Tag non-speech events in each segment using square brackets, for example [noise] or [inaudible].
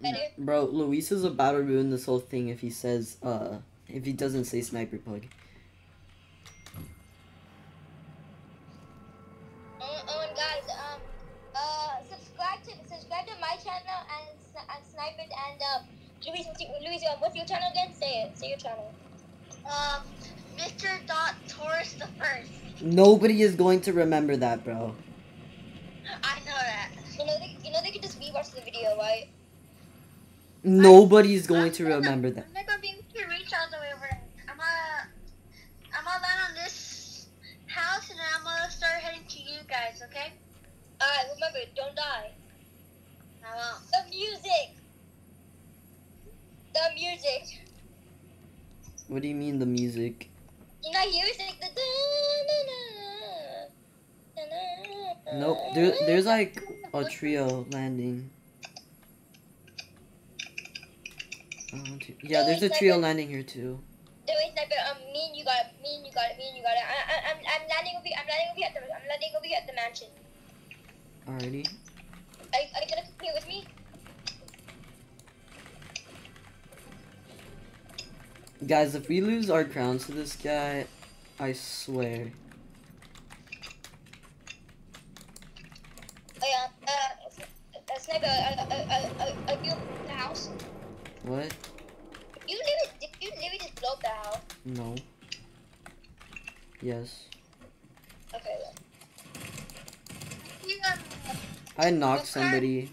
Better? Bro, Luis is about to ruin this whole thing if he says, uh, if he doesn't say sniper pug. Oh, oh, and guys, um, uh, subscribe to subscribe to my channel and and Sniper and um, Luis, Luis, uh, what's your channel again? Say it. Say your channel. Um, Mr. Dot Taurus the First. Nobody is going to remember that, bro. I know that. You know, they, you know, they could just rewatch the video, right? Nobody's going I'm to gonna- remember that. I'm not gonna be able to reach all the way over. I'm gonna, I'm gonna land on this house and then I'm gonna start heading to you guys. Okay? Alright, remember, don't die. I won't. The music. The music. What do you mean the music? You know, hear it's like the. da-na-na, Nope. There, there's like a trio landing. Two- Yeah, there's a trio landing here too. Way sniper, um, me and you got it, me and you got it, me and you got it. I, I, I'm, I'm landing over here. I'm landing over here at the, I'm landing over here at the mansion. Alrighty. Are, you- are you gonna come here with me? Guys, if we lose our crowns to this guy, I swear. Oh yeah, uh, uh, sniper, uh, uh, uh, uh, uh, you the house? What? You literally, did you literally just blow up the house? No. Yes. Okay, then. You um, I knocked somebody.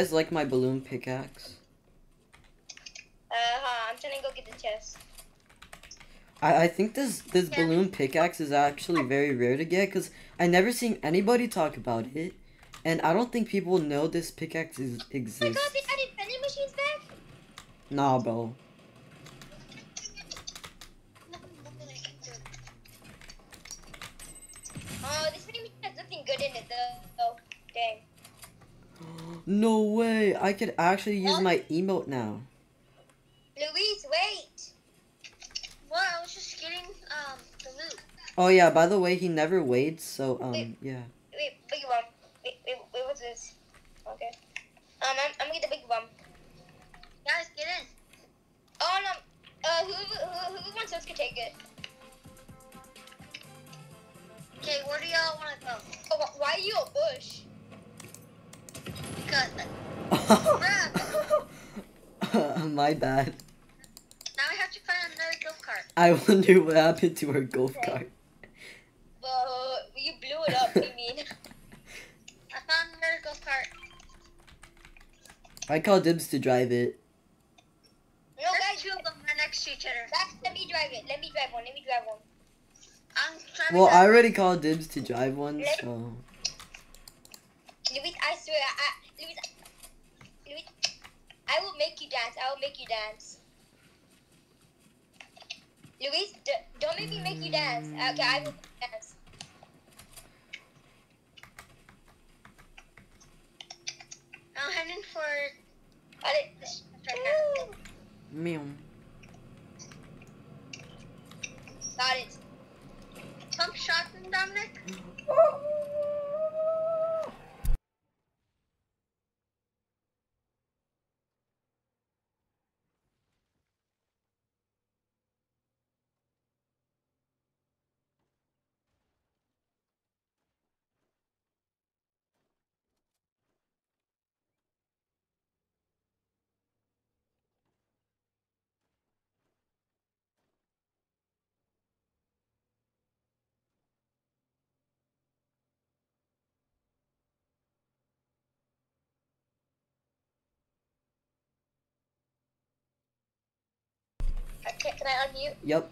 Guys like my balloon pickaxe? Uh huh. I'm trying to go get the chest. I, I think this this Yeah. balloon pickaxe is actually very rare to get because I never seen anybody talk about it, and I don't think people know this pickaxe is, Oh my exists. god, they added vending machines back? Nah, bro. Oh, this vending machine has nothing good in it though. Oh, dang. No way! I could actually use my emote now. Luis, wait! Well, I was just getting um the loot. Oh yeah, by the way, he never waits, so um Wait. yeah. Wait, big one. Wait, wait, wait, what's this? Okay. Um, I'm, I'm gonna get the big one. Guys, get in. Oh no. Uh, whoever, who- whoever wants us can take it. Okay, where do y'all want to go? Oh, why are you a bush? Because [laughs] My bad. now we have to find another golf cart. I wonder what happened to our golf Okay. cart. Uh, you blew it up. I [laughs] mean. I found another golf cart. I call dibs to drive it. No, There's guys, two of them right next to each other. Max, let me drive it. Let me drive one. Let me drive one. I'm driving Well, I already called dibs to drive one, so Luis, I swear, I, Luis, Luis, I will make you dance. I will make you dance. Luis, d- don't make me make you dance. Okay, I will make you dance. I'm heading for Got it. this right now. meow. Got it. Pump shotgun, Dominic. Okay, can I unmute? Yep.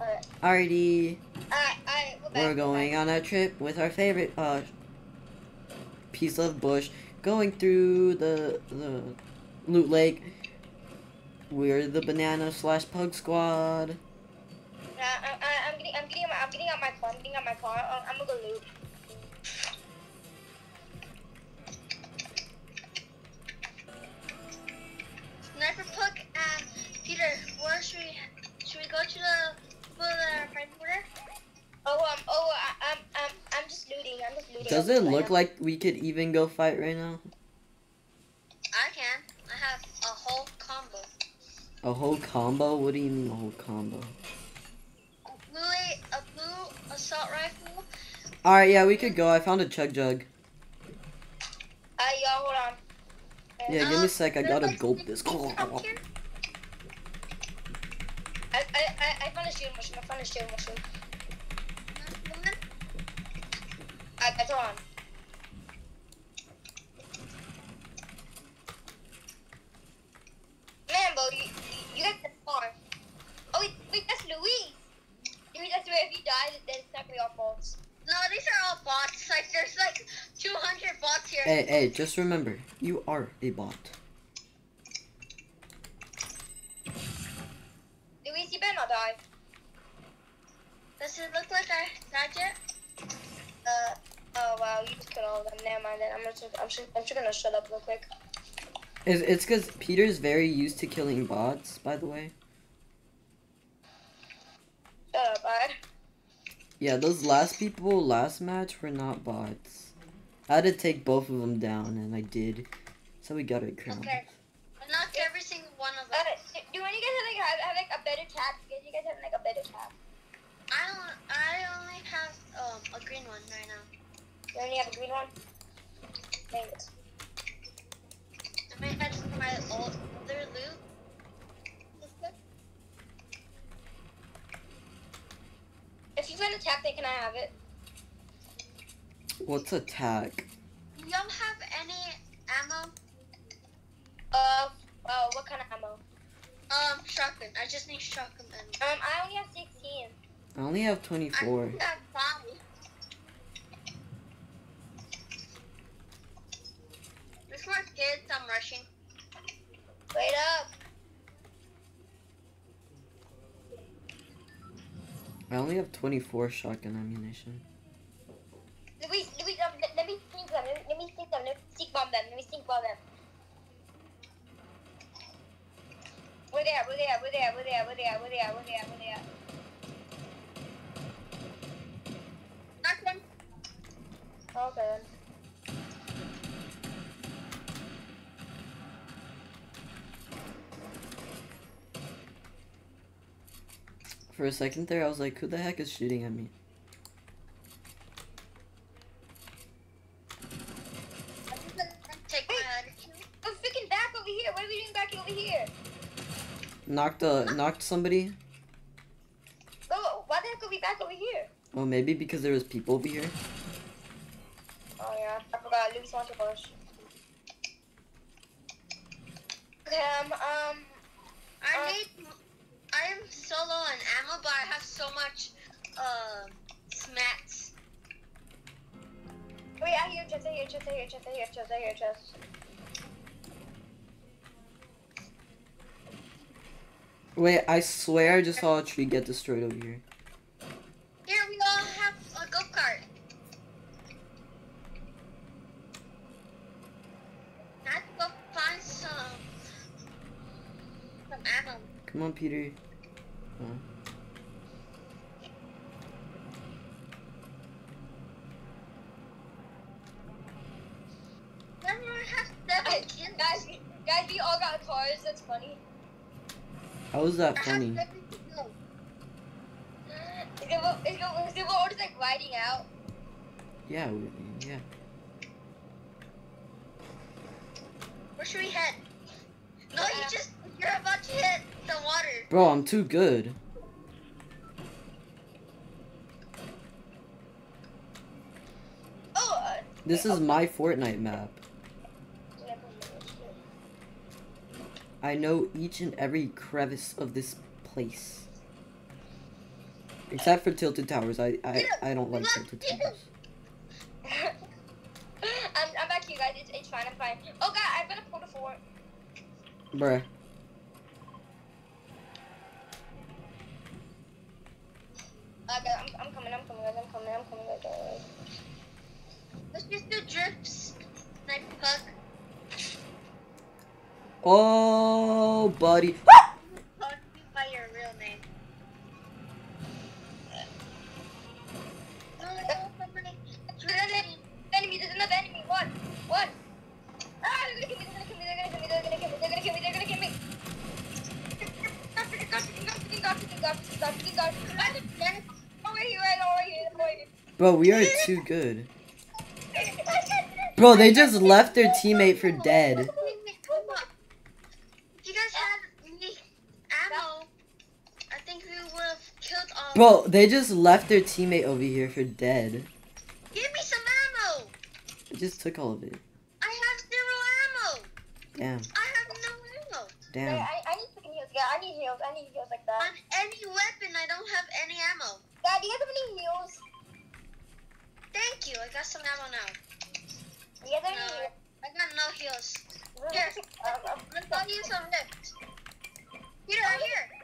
Alright. Alrighty, Alright, alright, we're we're going on a trip with our favorite uh piece of bush, going through the the loot lake. We're the banana slash pug squad. Uh, I, I, I'm getting, I'm getting, I'm getting out my car. I'm getting out my car. I'm, I'm gonna go loot. Does it look like we could even go fight right now? I can. I have a whole combo. A whole combo? What do you mean a whole combo? A blue, a blue assault rifle. Alright, yeah, we could go. I found a chug jug. Uh, y'all, hold on. Yeah, give me a sec. I gotta like gulp this. I, I, I found a shield mushroom. I found a shield mushroom. There's one. I, I on. Man, bro, you, you got the farm. Oh, wait, wait, that's Luis. Luis, I swear, if you die, then it's not gonna be our fault. No, these are all bots. Like there's like 200 bots here. Hey, hey, just remember, you are a bot. Luis, you better not die. Does it look like I died yet? Uh, oh wow, you just killed all of them. Never mind then. I'm just, I'm just, I'm just gonna shut up real quick. It's it's because Peter's very used to killing bots, by the way. Shut up, alright? Yeah, those last people last match were not bots. I had to take both of them down, and I did. So we got our crown. Okay. I knocked every single one of Uh, them. do do any of you guys have like, have, have like a better tab? Do you guys have like a better tab? I don't. I only have um a green one right now. You only have a green one? Dang it. I might have some of my other loot. If you find a tab, then can I have it? What's attack? Do y'all have any ammo? Uh, uh, what kind of ammo? Um, shotgun. I just need shotgun ammo. Um, I only have 16. I only have 24. I have five. There's more kids. I'm rushing. Wait up. I only have 24 shotgun ammunition. Luis, Luis, um, let, let me sneak them. Let, me- let me sneak them. Let me sneak bomb them. Let me sneak bomb them. Where they at? Where they at? Where they at? Where they at? Where they at? Where they at? Where they at? Where they at? Knock one. Okay then. For a second there, I was like, who the heck is shooting at me? I'm just gonna take my head. We're freaking back over here. What are we doing back over here? Knocked uh, knocked somebody? Oh, why the heck are we back over here? Well, maybe because there was people over here. Oh yeah, I forgot. Luis wants to push. Wait, I swear I just saw a tree get destroyed over here. Here we all have a go kart. Let's go find some some ammo. Come on, Peter. Uh, Then we have seven Guys, kills. guys, we- guys, we all got cars. That's funny. how was that funny? Is it, what- is it, is it what we're just like riding out? Yeah, we, yeah. Where should we head? No, you just you're about to hit the water. Bro, I'm too good. Oh, uh, This is my Fortnite map. I know each and every crevice of this place. Except for tilted towers. I I, I don't like tilted towers. [laughs] I'm, I'm back here, guys. It's, it's fine. I'm fine. Oh, God, I've got a portal fort. Bruh. Uh, guys, I'm, I'm coming. I'm coming, guys. I'm coming. I'm coming, guys. Let's just do drips. Snipe puck. Oh, buddy. [laughs] Bro, we are too good. Bro, they just left their teammate for dead. Bro, they just left their teammate over here for dead. Give me some ammo. I just took all of it. I have zero ammo. Damn, I have no ammo. Wait, damn. I, I need freaking heals. Yeah, I need heals. I need heals like that. On any weapon, I don't have any ammo. God, do you have any heals? Thank you. I got some ammo now. Do you have No, any heals? I got no heals. Here. Here. Um, um, Let's go use some rift. Here, right here.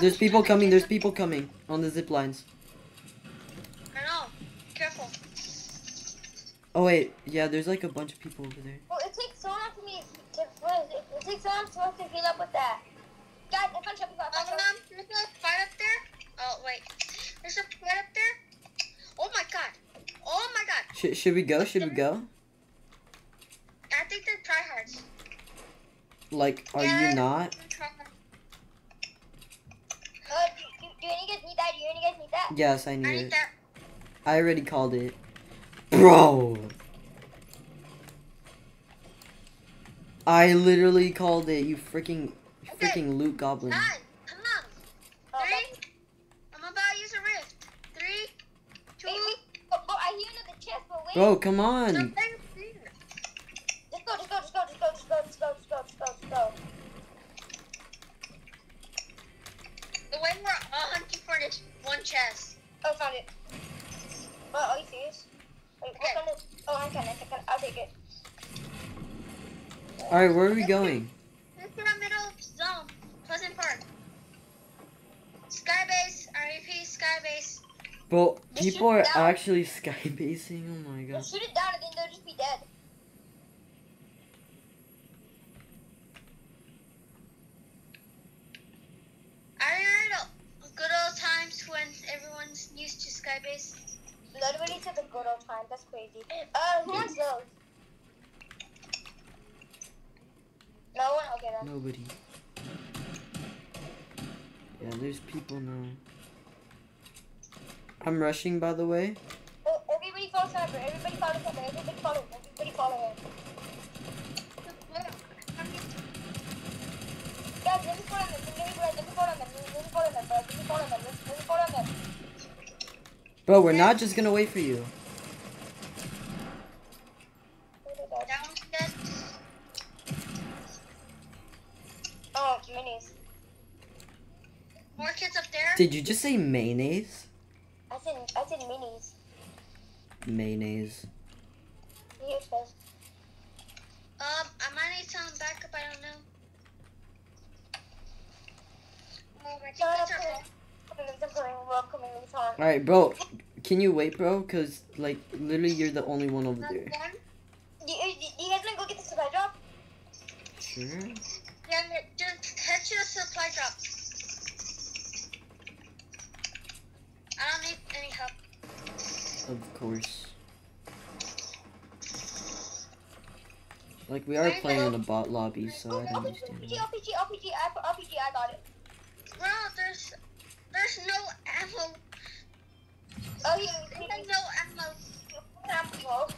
There's people coming, there's people coming on the zip lines. I know. Careful. Oh wait, yeah, there's like a bunch of people over there. Well, it takes so long for me to, what is it? It takes so long for us to heal up with that. Guys, I found shopping cart, I Um, found um, there's a fight up there. Oh, wait. There's a fight up there. Oh my god. Oh my god. Sh- should we go? Should we go? I think they're tryhards. Like, are Yeah. you not? They're tryhards. Uh, do, do, do any guys need that? Do any guys need that? Yes, I I need need it. that. I already called it. Bro! I literally called it, you freaking, Okay. freaking loot goblin. Nine. Come on. Three. I'm about to use a rift. Three. Two. Wait, wait. Oh, oh, I hear another chest, but wait. Bro, come on! Going? This is our middle zone. Pleasant Park. Skybase. REP. Skybase. Bro, Just people are it down. actually [laughs] skybasing, oh my god. Just shoot it down and then they'll just be dead. I remember the good old times when everyone's used to Skybase. Literally to the good old times. That's crazy. Uh, who wants those? No one? Okay then. Nobody. Yeah, there's people now. I'm rushing, by the way. Oh, everybody follow Sniper. Everybody follow Sniper. Everybody follow. Everybody follow him. Guys, let me follow them. Let me follow them. Let me follow them. Let me follow them. Let me follow them. Let me follow them. Bro, we're not just gonna wait for you. Did you just say mayonnaise? I said, I said minis. Mayonnaise. Here, guys. Um, I might need some backup. I don't know. My Shut up, tickets are Chris. Coming, I'm coming. We're all coming. It's on. Alright, bro. Can you wait, bro? Cause, like, literally you're the only one over there. Do you, do you guys want to go get the supply drop? Sure. Yeah, just head to the supply drop. I don't need any help. Of course. Like, we are playing in a bot lobby, so I don't understand. RPG, RPG, RPG, RPG, I got it. Bro, there's There's no ammo. Oh, he, There's no ammo. ammo.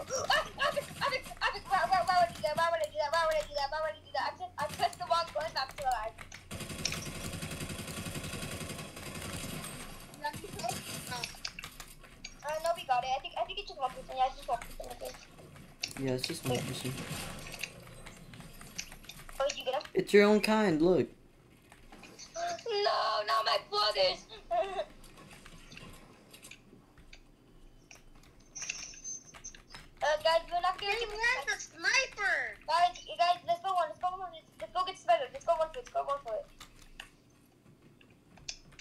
Why, would I do that? Why would I do that? Why would I do that? Why would I do that? I pressed the wrong button. I'm still alive. No. Uh, no, we got it. I think, I think it's just one person. Yeah, it's just one person. Okay. Yeah, it's just one person. Oh, did you get him? It's your own kind. Look. No, not my brothers. uh, guys, we're not gonna Hey, get where's the sniper? Guys, you guys, let's go one. Let's go one. Let's, let's go get spider. Let's go one for it. Let's go one for it.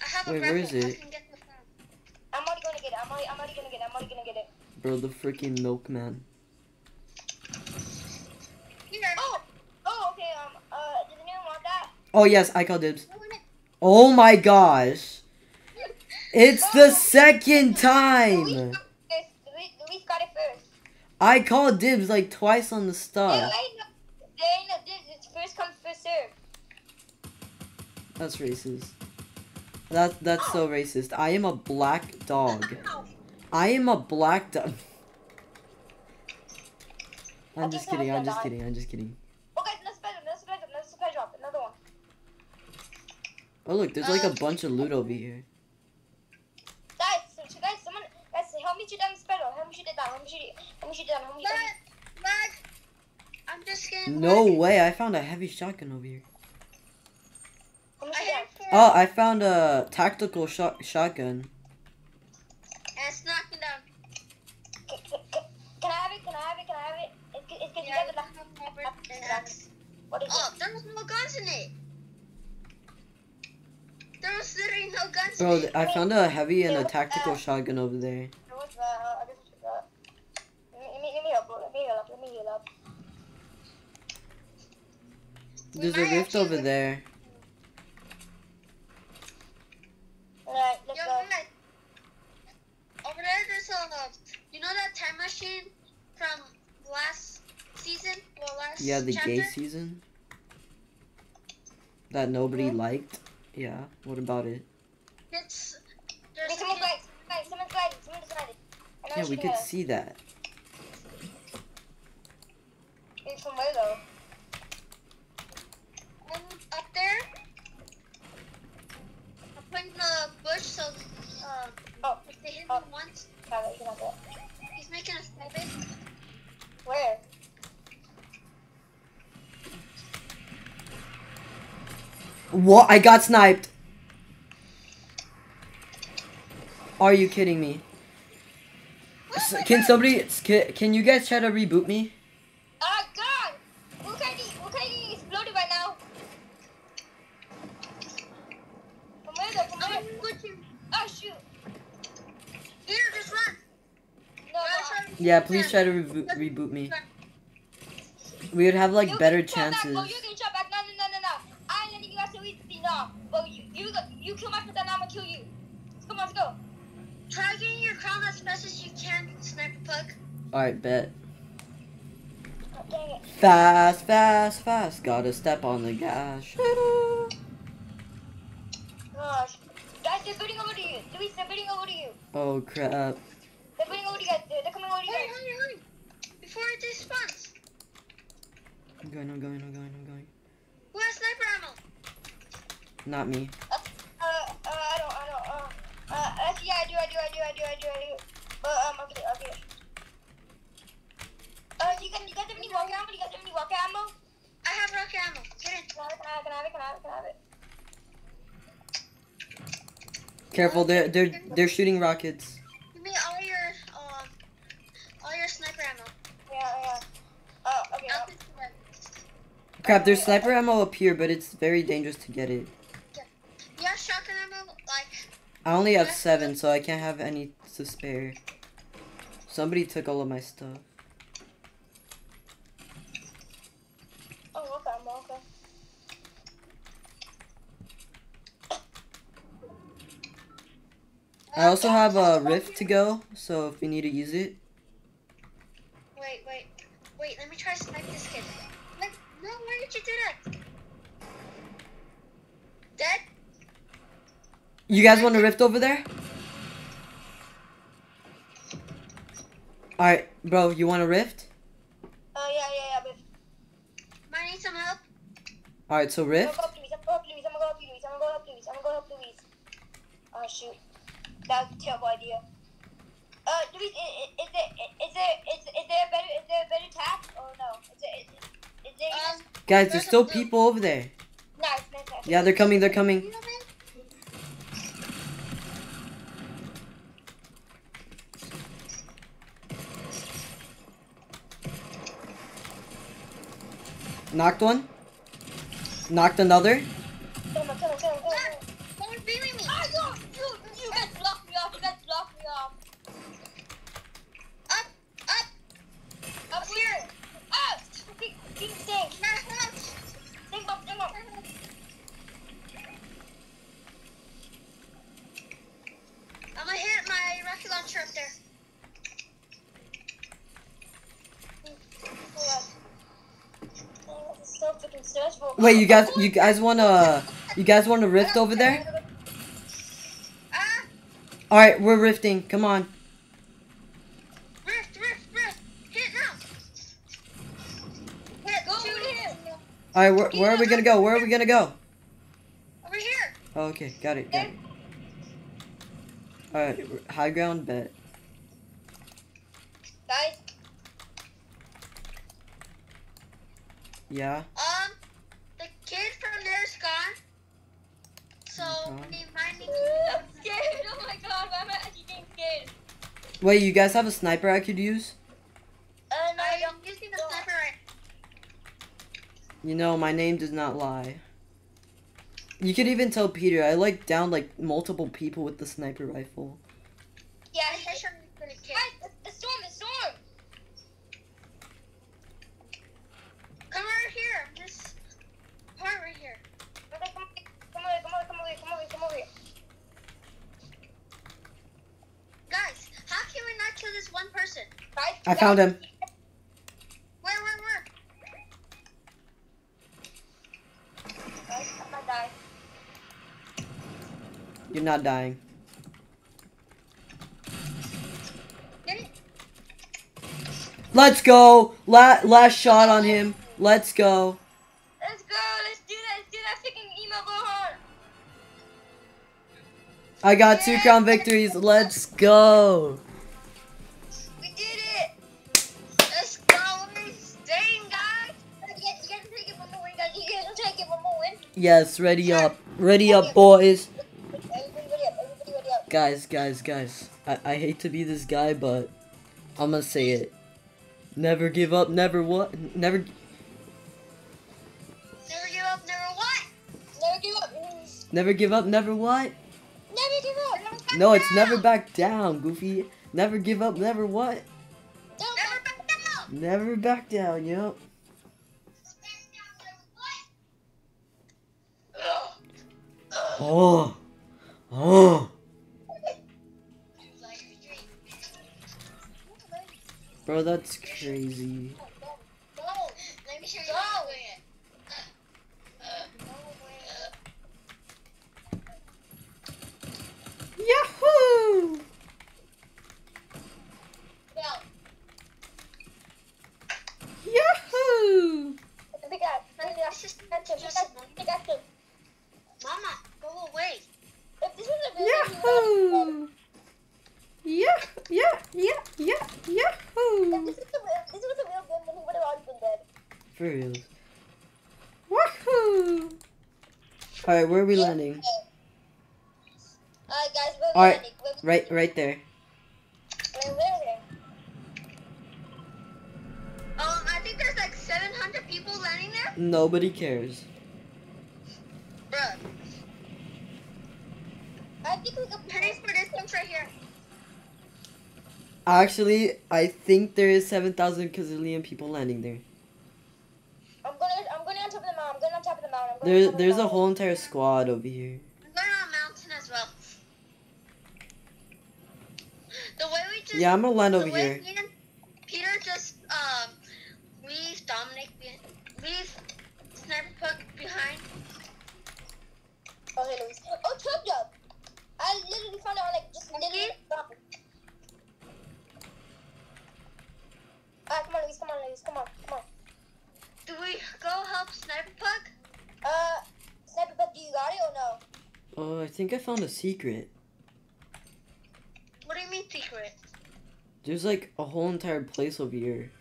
I have Wait, where rifle. is I it? can get the phone. I'm already gonna get it. I'm already, I'm already gonna get it. I'm already gonna get it. Bro, the freaking milkman. Here. Oh, oh, okay. Um, uh, does anyone want that? Oh, yes, I call dibs. No, no. Oh my gosh. It's the second time. got this. Luis, Luis got it first. I called dibs like twice on the There star. there ain't no this. First come, first serve. That's racist. That that's so racist. I am a black dog. I am a black dog. I'm just kidding. I'm just kidding. I'm just kidding. Oh. Oh look, there's like a bunch of loot over here. Guys, so, so guys, someone, guys, help me shoot down the spider. Help me shoot it down. Help me shoot it. Help me shoot it down. Help me shoot it down. Lag. Lag. I'm just getting No way! I found a heavy shotgun over here. Help me I shoot it down. hit it for Oh, I found a tactical shot shotgun. And it's knocking down. Can, can, can, can I have it? Can I have it? Can I have it? It's, it's, Yeah, what is Oh, it? there was no guns in it. There was literally no guns Bro, in th- it. I found a heavy and a tactical shotgun over there. What's that? Uh, I guess Alright, let's Yo, go. guys. Over there, there's a, you know that time machine from last season? Well, last Yeah, the chapter? gay season. That nobody Mhm. liked. Yeah. What about it? It's, Wait, there's someone's a, sliding. Someone's sliding. Someone's sliding. I know Yeah, we could has. see that. Wait, from where though? one up there. I'm putting the bush so, uh, Oh, if they hit Oh. me once, got it. You can have it. he's making a sniper. Where? What? I got sniped. Are you kidding me? S- Can somebody? Can, can you guys try to reboot me? Oh God! We're kind of, we're kind of exploded right now. From where though? From I'm glitching. Oh ah, shoot! Here, just run. No, no. Yeah, please try to reboot, reboot me. We would have like better can shot Back, oh, bro. chances. You can shot back. No, no, no, no, no. I ain't letting you guys so easy. No, bro. You, you, go- you kill my friend, then I'ma kill you. Come on, let's go. Try getting your crown as fast as you can, sniper pug. Alright, bet. Dang it. Fast, fast, fast. Gotta step on the gas. Gosh. Guys, they're booting over to you. Luis, they're booting over to you. Oh crap. They're booting over to you guys. They're, they're coming over to you guys. hurry, hurry. Before it despawns. I'm going, I'm going, I'm going, I'm going. Who has sniper ammo? Not me. Uh, uh, I don't, I don't, uh, uh, actually, yeah, I do, I do, I do, I do, I do, I do. But, um, okay, okay. Uh, you guys, you guys have any walk ammo? You guys have any walk ammo? I have rocket ammo. Get in. Can I have it, can I have it, can I have it, can I have it, can I have it? Careful, they're they're they're shooting rockets. Give me all your um all your sniper ammo. Yeah, yeah. Oh, okay. I'll put. Crap, there's sniper ammo up here, but it's very dangerous to get it. You have shotgun ammo? Like, I only have seven, so I can't have any to spare. Somebody took all of my stuff. Oh, okay, ammo, okay. I also have a rift to go, so if you need to use it. wait, wait. Wait, let me try to snipe this kid. Like, no, why did you do that? Dead? You guys want a rift over there? Alright, bro, you want a rift? Oh yeah, yeah, yeah. But Might need some help. Alright, so I'm rift? gonna go help Luis. I'm gonna go help. I'm gonna go help. I'm gonna go help. I'm gonna go help. Oh shoot, that was a terrible idea. Uh, Luis, is, is there is there is, is there a better is there a better tap or no? Is there is, is there Um, Guys, there's still people over there. nice, nice, nice. Yeah, they're coming, they're coming. Knocked one. Knocked another. Come on, come on, come on, come on. Someone's beaming me. Ah, no, you, you guys blocked me off. You guys blocked me off. Up, up. Up here. Ah, big, big thing. Think up, think up. I'm gonna hit my rocket launcher up there. Hold on. Oh, this is so freaking stressful. Wait, you guys, you guys want to, you guys wanna rift over there? All right, we're rifting. Come on. rift, rift, rift. Hit now. Hit, Go shoot over here. All right, where, where are we gonna go? Where are we gonna go? Over here. Oh, okay, got it, got it. All right, high ground bet. Guys, Yeah. Um, the kid from there is gone. So Okay. we might need I'm to. scared. Oh my god, why am I actually getting scared? Wait, you guys have a sniper I could use? Uh, no, I I am using the sniper right. You know, my name does not lie. You could even tell Peter I like down like multiple people with the sniper rifle. Yeah, I I hit should. him for the kid. Guys, the, the storm, the storm. Come over here. This part right here. Okay, come, come over, come over, come over, come over, come over here. Guys, how can we not kill this one person? I found him. Where, where, where? I'm gonna die. You're not dying. Let's go! La- last shot on him. Let's go. Let's go. Let's do that. Let's do that freaking email bullhorn. I got two crown victories. Let's go. Yes, ready up. Ready up, boys. Everybody ready up. Everybody ready up. Guys, guys, guys. I, I hate to be this guy, but I'm gonna say it. Never give up, never what? Never. Never give up, never what? Never give up. Never give up, never what? Never give up. No, it's never back down, Goofy. Never give up, never what? Never back down. Never back down, yup. Oh. Oh. Bro, that's crazy. Go. Let me show you how to do it. Yahoo! Go. Yahoo! Pick up. Pick up. It's just, Pick up. just Pick up. Pick up. Mama, go away. If this was a real game, you would Yahoo! Yeah, yeah, yeah, yeah, If yahoo! this was a real, this was a real game, then he would have already been dead. For real. Wahoo! Alright, where are we landing? Alright, guys, we're Alright, landing. We're, Right, right there. we're landing. Um, I think there's like 700 people landing there. Nobody cares. Bruh. I think we could Penny for distance right here. Actually, I think there is 7,000 gazillion people landing there. I'm gonna, I'm going on top of the mountain. I'm going on top of the mountain. I'm going on There, the there's a whole entire squad over here. I'm going on a mountain as well. The way we just Yeah, I'm gonna land over way here. me and Peter just um leave Dominic be- leave Sniper Pug behind. Oh, hey, Luis. Oh, chug jug. help Sniper Pug? Uh, Sniper Pug, do you got it or no? Oh, I think I found a secret. What do you mean secret? There's like a whole entire place over here.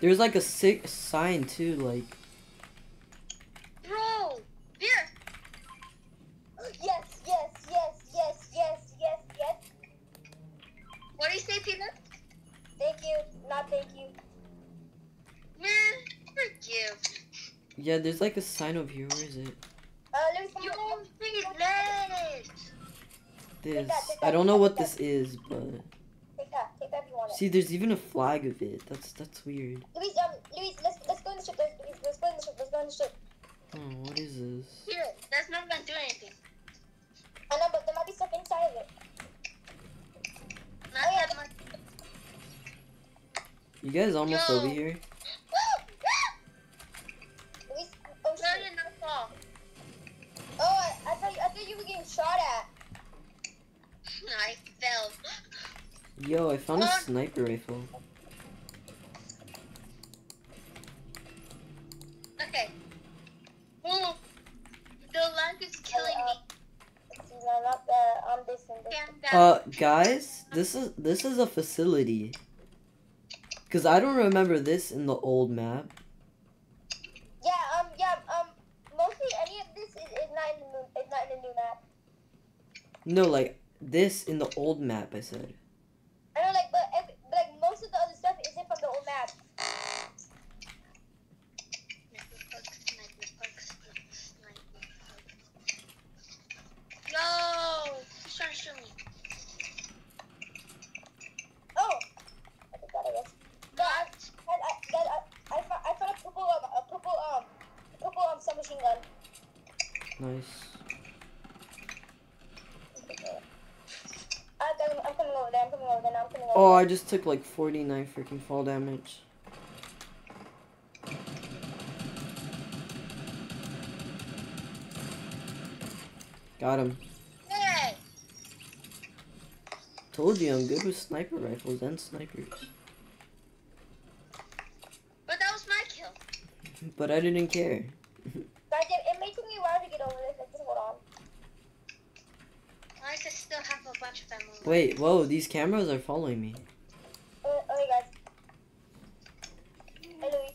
There's like a sick sign too, like Bro! Here! Yes, yes, yes, yes, yes, yes, yes. What do you say, Peter? Thank you. Not thank you. Man, frick you. yeah, there's like a sign over here. Where is it? Uh, Louis, come You on. almost need legs! This. that, take I don't know what this is, but Take that. Take that if you want it. see, there's even a flag of it. That's that's weird. Louis, um, Louis, let's let's go in the ship. Let's, Louis, let's go in the ship. Let's go in the ship. Oh, what is this? Here, that's not gonna do anything. I know, but there might be stuff inside of it. Not Oh, yeah. that much. You guys almost Yo. over here? Found a sniper rifle. Okay. Ooh, the lag is killing me. Let's see, no, not the this and this. Okay, I'm down. Uh, guys, this is this is a facility. Cause I don't remember this in the old map. Yeah, um, yeah, um, mostly any of this is, is not in the new, is not in the new map. No, like this in the old map. I said. I know, like, but, every, but like most of the other stuff isn't from the old map. Sniper pug, sniper pug, sniper pug. Yo! He's trying to shoot me. Oh, I think that it is. No, I, I, I, guys, I, I, found, I found a purple, um, a purple, um, purple, um, submachine gun. Nice. Uh, guys, I'm, coming over there. I'm coming over there. Now I'm coming over. Oh, I just took like 49 freaking fall damage. Got him. Hey! Told you I'm good with sniper rifles and snipers. But that was my kill. But I didn't care. [laughs] Guys, it, it may take me a while to get over this. Like, just hold on. At least I still have a bunch of them. Wait, whoa, these cameras are following me. Uh, okay, guys. Hey, Louis.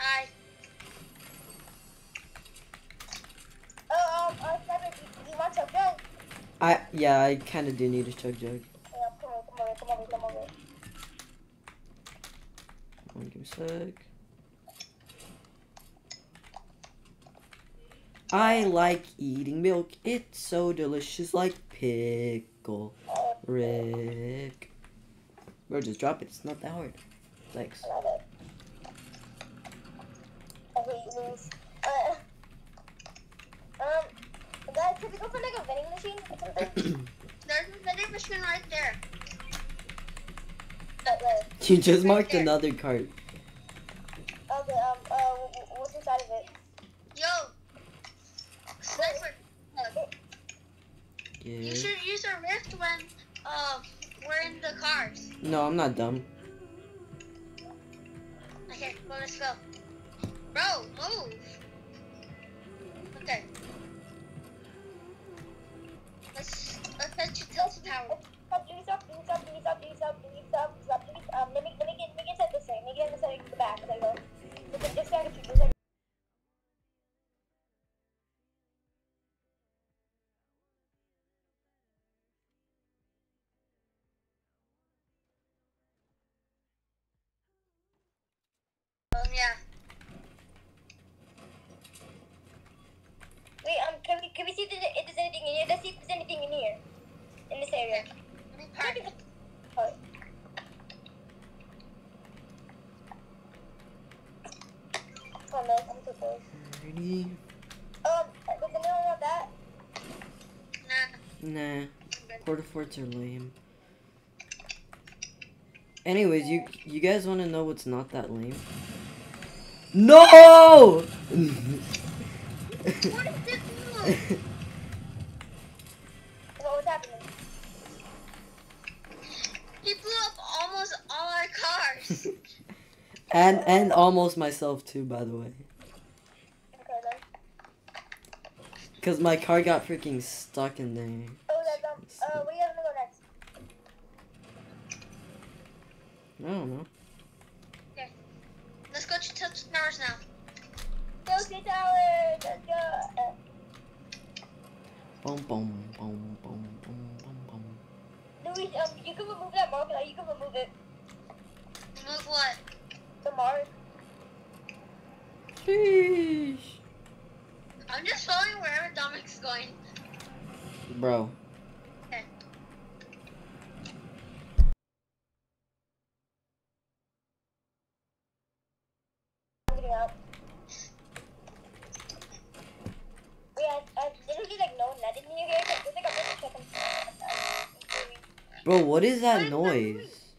I. Oh, um, do, do you want some jug? I yeah, I kind of do need a chug jug. Yeah, come over, come over, come over, come over. One give me a sec. I like eating milk. It's so delicious, like pickle. Oh, Rick. Bro, just drop it. It's not that hard. Thanks. I love it. I hate you, Uh, um, guys, could we go for like a vending machine? [clears throat] There's a vending machine right there. Uh, you just Right marked there. another cart. okay, um, uh, wh- wh- what's inside of it? Yo! Sniper. Pug, Yeah. You should use a rift when uh, we're in the cars. No, I'm not dumb. Okay, well, let's go. Bro, move. Okay. Let's let's head to Tilted Tower. Stop, do stop, do stop, do stop, do stop, do stop, stop, do Um, let me, let me get, let me get set this way. Let me get this way to the back. There you go. Just, just gotta keep this. forts are lame. Anyways, you you guys want to know what's not that lame? No! and and almost myself too, by the way. Because my car got freaking stuck in there. I don't know. Let's go to Tilted Towers now. Go to tower. Let's go. Uh, Boom, boom, boom, boom, boom, boom, boom. Louis, um, you can remove that mark. Like, you can remove it. Move what? The mark. Sheesh. I'm just following wherever Dominic's going. Bro. I'm getting out. Wait, I, I literally like no net in here. Cause there's like a bunch of chickens. Bro, what is that noise?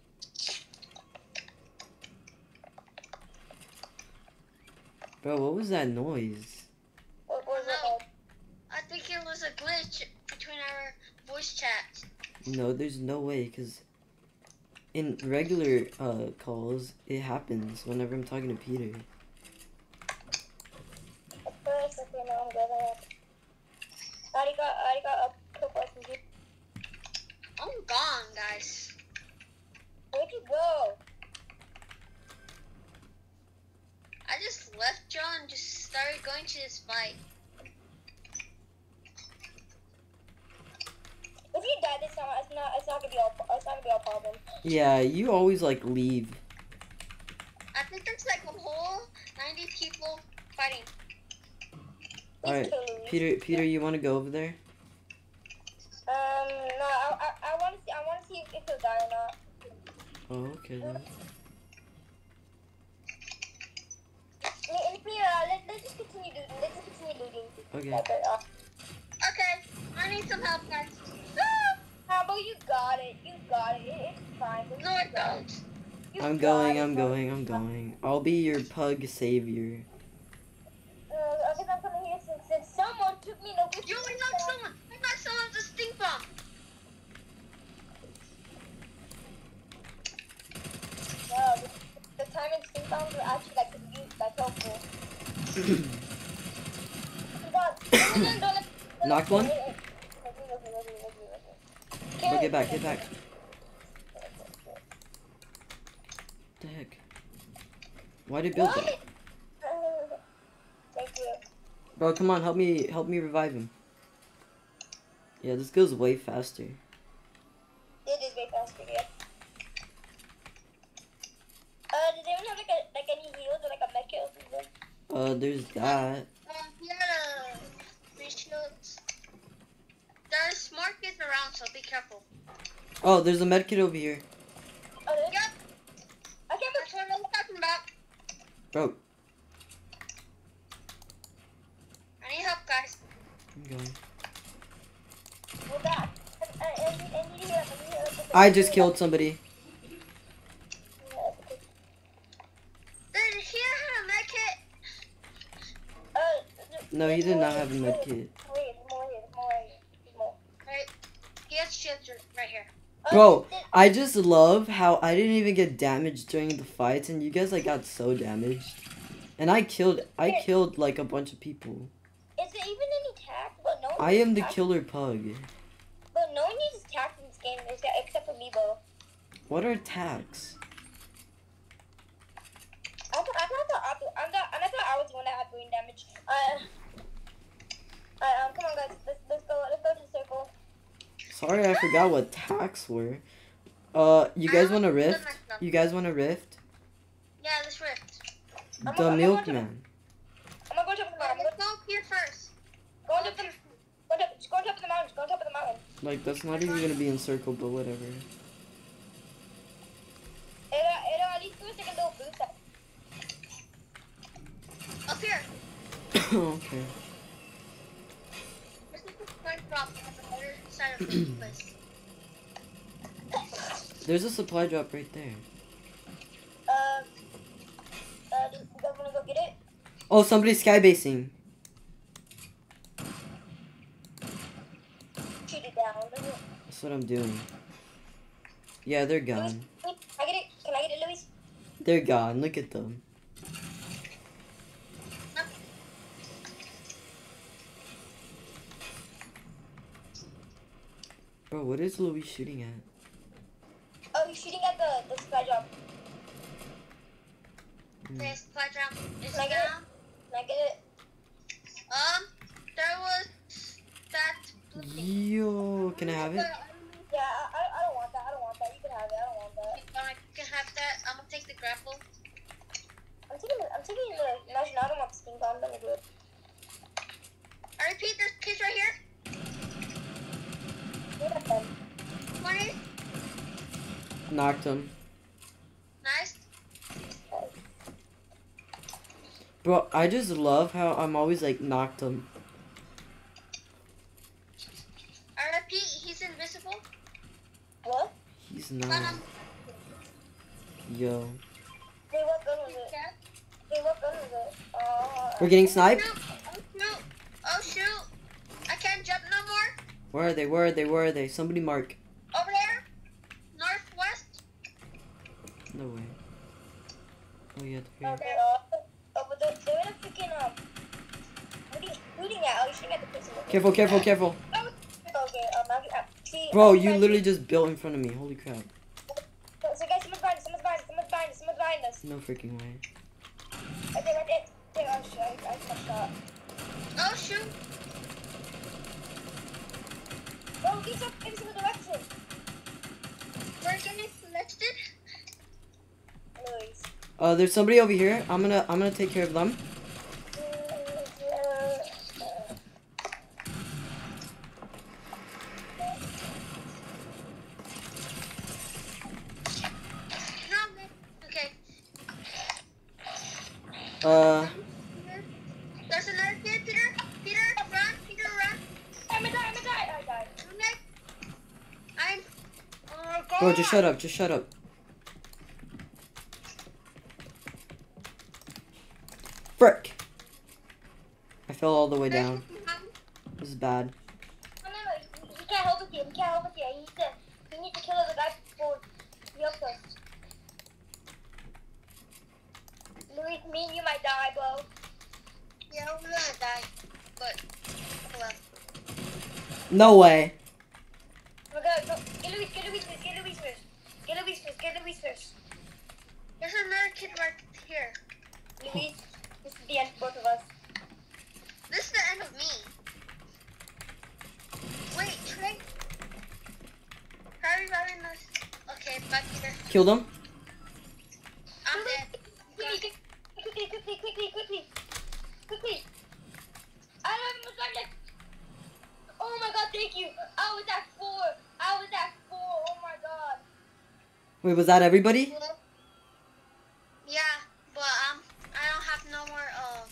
Bro, what was that noise? What was it No. called? I think it was a glitch between our voice chat. No, there's no way, because in regular uh, calls, it happens whenever I'm talking to Peter. At first, okay, no, I'm good. I already got, I already got a couple of things. I'm gone, guys. Where'd you go? I just left John and just started going to this fight. If you die this time, it's not, it's not gonna be all, it's not gonna be all problem. Yeah, you always like leave. I think there's like a whole 90 people fighting. Alright, Please. Peter, Peter, you want to go over there? Um, no, I, I, I want to see, I want to see if, if he'll die or not. Oh, okay then. In, in here, uh, let, let's just continue looting. Let's just continue looting. Okay. Okay. Uh, I need some help, guys. ah, but you got it. You got it. it it's fine. No, I don't. You I'm going, I'm going, I'm going. I'll be your pug savior. Uh, I guess I'm coming here since, since someone took me no Yo, I knocked someone. I knocked someone with a stink bomb. No, the, the time and stink bombs were actually like that's. Knocked [coughs] one. But get back, get back. the heck? Why did build that? Bro, come on, help me, help me revive him. Yeah, this goes way faster. There's that. Um, he had a three shields. There's smart kids around, so be careful. Oh, there's a medkit over here. Oh. Yep, I can't that's what I'm talking about. Bro, I need help, guys. I'm going. We're back. I, I, I, need, I need to heal. I need to heal up. I just killed somebody. Did he have a med kit? Uh, No, he did not have a medkit. Wait, more more more. Right. He has shields right here. Uh, Bro, I just love how I didn't even get damaged during the fights, and you guys like got so damaged. And I killed, I killed like a bunch of people. Is there even any tax? But no. one I am the killer pug. But no one tax in this game except, for me, bro. What are attacks? I thought, I thought, I thought, I thought, I thought I was the one that had brain damage. Uh, uh, um, come on, guys. Let's, let's go. Let's go to the circle. Sorry, I forgot what attacks were. Uh, you guys want a rift? You guys want a rift? Yeah, this rift. I'm The gonna- I'm gonna watch milkman. I'm gonna go top of the mountain. let's go up here first. Go on top of the, go top, just go on top of the mountain. Just go on top of the mountain. Like that's not even gonna be encircled, but whatever. It'll, it'll at least give us a little boost. Up. Up here. [coughs] okay. There's a supply drop right there. Um, um, oh, somebody's skybasing. Shoot it down. That's what I'm doing. Yeah, they're gone. I get it. Can I get it, Louis? They're gone. Look at them. Bro, what is Louis shooting at? Okay, supply drop is Can I get it? down. Can I get it? Um, there was that blue. Yo, can I have it? Yeah, I, I, I don't want that. I don't want that. You can have it. I don't want that. If I can have that, I'm gonna take the grapple. I'm taking the, I'm taking the, imagine I don't want the skin gun. Let me do it. I repeat, there's kids right here. Where the hell? 20. Knocked him. Nice. Bro, I just love how I'm always like knocked him. I repeat, he's invisible. What? He's not. um, Yo. Hey, what gun was it? Hey, what gun was it? Uh, We're getting sniped? Oh shoot. Oh shoot. I can't jump no more. Where are they? Where are they? Where are they? Somebody mark. Over there. Northwest. No way. Oh yeah, they're here. Okay, uh, oh, but they're, they're in a freaking, um, what are you shooting at? Oh, you're shooting at the person. Careful, careful, careful. Bro, you literally just built in front of me. Holy crap. So, guys, someone's behind us, someone's behind us, someone's behind us, someone's behind us. No freaking way. Oh shit, I. Oh shoot. Bro, get some, in the direction. We're getting lifted. Anyways. Uh, there's somebody over here. I'm gonna, I'm gonna take care of them. No. Okay. Uh, There's another kid, Peter. Peter, run. Peter, run. I'm gonna die, I'm gonna die. I died. Okay. I'm. Oh god. bro, just shut up. Just shut up. Frick. I fell all the way down. This is bad. No, no, no, he, he can't help us here, he can't help us here. He needs to, he needs to kill the guy before he helps us. Luis, me and you might die, bro. Yeah, we're gonna die. But, well. No way. We're gonna go, get Luis, get Luis first, get Luis first. Get Luis first, get Luis first. There's another kid right here. Luis, this is the end for both of us. This is the end of me. Wait, Trey. Hurry, hurry, nice. Okay, back here. Killed him. I'm dead. Quickly, quickly, quickly, quickly, quickly, quickly. I don't have my gun Oh my god, thank you. I was at four. I was at four. Oh my god. Wait, was that everybody? Yeah, but um, I don't have no more. Uh,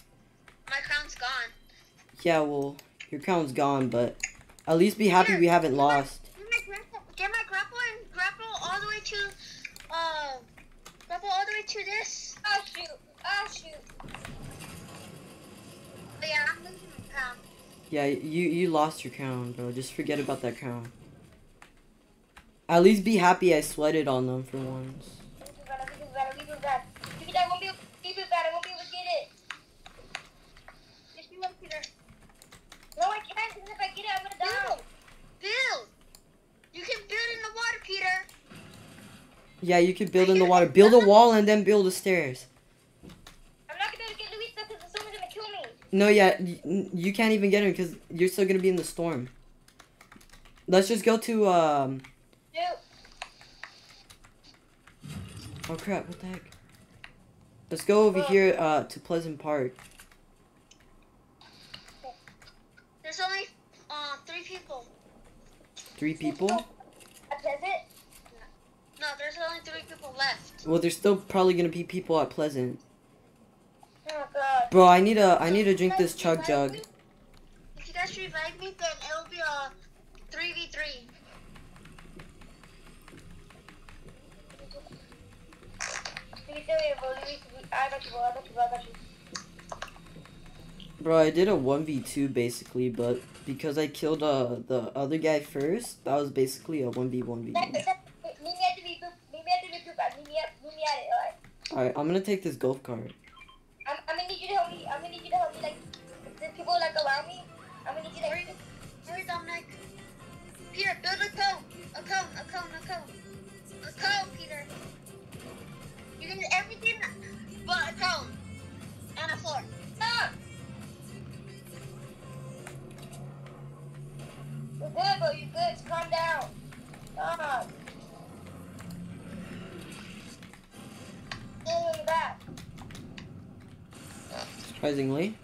my crown's gone. Yeah, well, your crown's gone, but at least be happy we haven't lost. Get my grapple, get my grapple and grapple all the way to, uh, grapple all the way to this. Ah shoot. Ah shoot. But yeah, I'm losing my crown. Yeah, you you lost your crown, bro. Just forget about that crown. At least be happy I sweated on them for once. Can. Yeah, you could build in the water. Build a wall and then build the stairs. I'm not gonna be able to get Luis because someone's gonna kill me. No, yeah, you can't even get him because you're still gonna be in the storm. Let's just go to um. Oh crap! What the heck? Let's go over here uh to Pleasant Park. There's only uh three people. Three people. Says it. No, there's only three people left. Well, there's still probably gonna be people at Pleasant. Oh. Bro, I need a I need to drink this chug jug. If you guys revive me, then it'll be a three v three. Luis, stay away, bro. I did a one v two basically, but because I killed uh the other guy first, that was basically a one v one v. Meet me at the V poop. Meet me at the V poop. Meet me at, meet me at it, alright? Alright, I'm gonna take this golf cart. Come, Peter. You're gonna do everything but a prone and a floor. Ah! Stop. You're good, but You're good. Calm down. Ah. Stop. Surprisingly,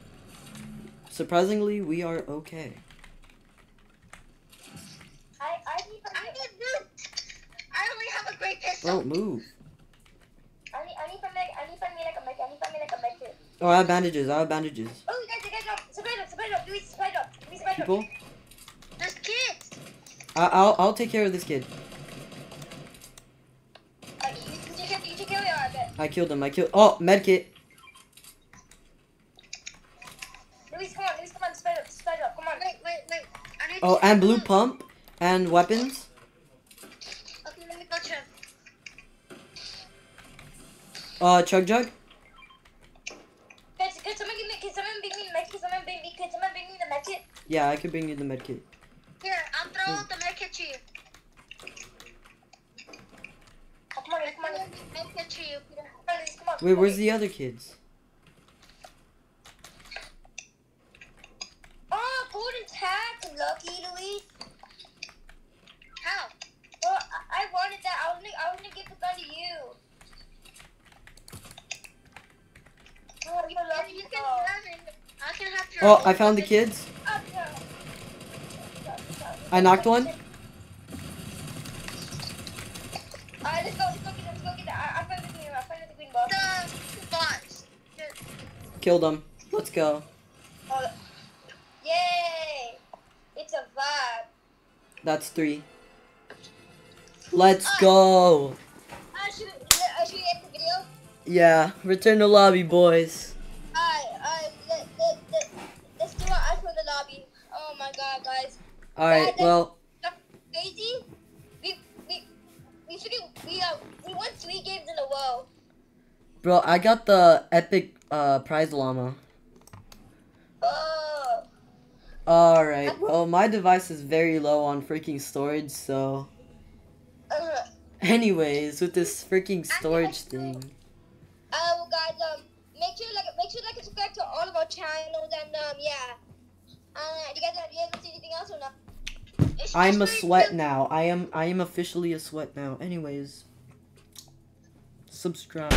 surprisingly, we are okay. A great pistol. Oh, move. I need I need from like I need from me like a mech. I need from me like a mech too. Oh, I have bandages. I have bandages. Oh, you guys, you guys, up. Supply drop, supply drop. Luis, supply drop. Luis, supply drop. People, There's kids. I- I'll I'll take care of this kid. Uh, you, you take you take care of I bet. I killed him. I killed. Oh, medkit. Luis, come on, Luis, come on, supply drop, supply drop. Come on. Wait, wait, wait. I need Oh, and blue pump and weapons. Uh, chug jug. Can, can someone give me, can someone bring me? Can someone bring me, can someone bring me the mech kit? Yeah, I could bring you the medkit. Here, I'll throw out the medkit to you. Come on, come on, Medkit to you. Peter. Come come on. Wait, where's the other kids? Oh, golden tag, lucky Luis. How? Well, I, I wanted that. I was gonna, I was gonna give the gun to you. Oh, you're Yeah, lucky. you can Oh. have it. I can have your. Oh, I found the kids. I knocked one. Alright, let's go, let's go them, let's go. I, I found the green, I the green ball. Killed him. Let's go. Oh, yay! It's a vibe. That's three. Let's go. Should, should we end the video? Yeah, return to lobby, boys. Alright, alright, let, let, let, let's do our outro the lobby. Oh my god, guys. All right. Well, Crazy? We, we, we freaking, we, uh, we won three games in a row. bro, I got the epic uh prize llama. Oh. All right. Well, my device is very low on freaking storage, so. Uh, Anyways, with this freaking storage thing. Uh, well, guys, um, make sure like make sure like subscribe to all of our channels and um, yeah. Uh, do you guys have you guys see anything else or not? I'm a sweat now. I am I am officially a sweat now. Anyways, subscribe.